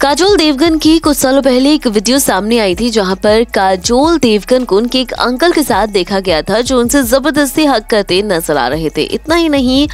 काजोल देवगन की कुछ सालों पहले एक वीडियो सामने आई थी, जहाँ पर काजोल देवगन को उनके एक अंकल के साथ देखा गया था, जो उनसे ज़बरदस्ती हक करते नज़र आ रहे थे। इतना ही नहीं,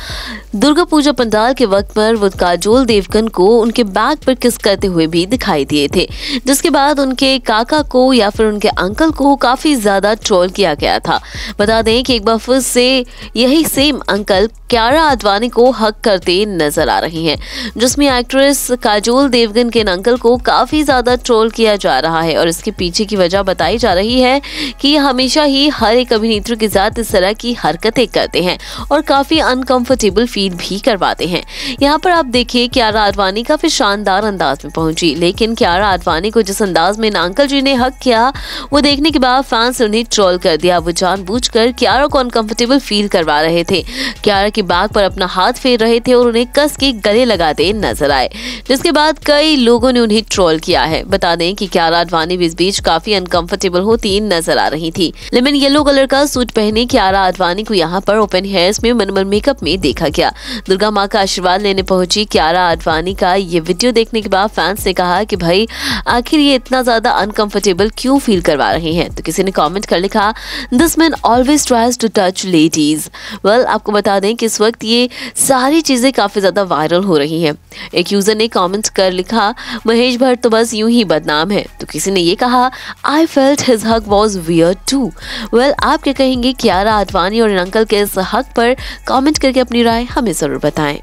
दुर्गा पूजा पंडाल के वक्त पर वो काजोल देवगन को उनके बैग पर किस करते हुए भी दिखाई दिए थे, जिसके बाद उनके काका को या फिर उनके अंकल को काफ़ी ज़्यादा ट्रोल किया गया था। बता दें कि एक बार फिर से यही सेम अंकल क्यारा आडवाणी को हक करते नज़र आ रही हैं, जिसमें एक्ट्रेस काजोल देवगन के अंकल को काफ़ी ज़्यादा ट्रोल किया जा रहा है और इसके पीछे की वजह बताई जा रही है कि हमेशा ही हर एक अभिनेत्री के साथ इस तरह की हरकतें करते हैं और काफ़ी अनकंफर्टेबल फील भी करवाते हैं। यहाँ पर आप देखिए क्यारा आडवाणी काफ़ी शानदार अंदाज में पहुँची, लेकिन क्यारा आडवाणी को जिस अंदाज में अंकल जी ने हक किया, वो देखने के बाद फैंस ने उन्हें ट्रोल कर दिया। वो जानबूझकर क्यारा को अनकंफर्टेबल फील करवा रहे थे। क्यारा की बाग पर अपना हाथ फेर रहे थे और उन्हें कस के गले लगाते नज़र आए, जिसके बाद कई लोगों ने उन्हें ट्रोल किया है। बता दें कि क्यारा आडवाणी इस बीच काफ़ी अनकंफर्टेबल होती नज़र आ रही थी। लेमन येलो कलर का सूट पहने क्यारा आडवाणी को यहाँ पर ओपन हेयर्स में मनमल मेकअप में देखा गया। दुर्गा माँ का आशीर्वाद लेने पहुँची क्यारा आडवाणी का ये वीडियो देखने के बाद फैंस ने कहा कि भाई, आखिर ये इतना ज़्यादा अनकंफर्टेबल क्यों फील करवा रहे हैं? तो किसी ने कमेंट कर लिखा this man always tries to touch ladies well आपको बता दें कि इस वक्त ये सारी चीज़ें काफ़ी ज़्यादा वायरल हो रही हैं। एक यूज़र ने कमेंट कर लिखा महेश भट्ट तो बस यूँ ही बदनाम है। तो किसी ने ये कहा I felt his hug was weird too well आप क्या कहेंगे कियारा आडवाणी और अंकल के इस हक पर कॉमेंट करके अपनी राय हमें ज़रूर बताएँ।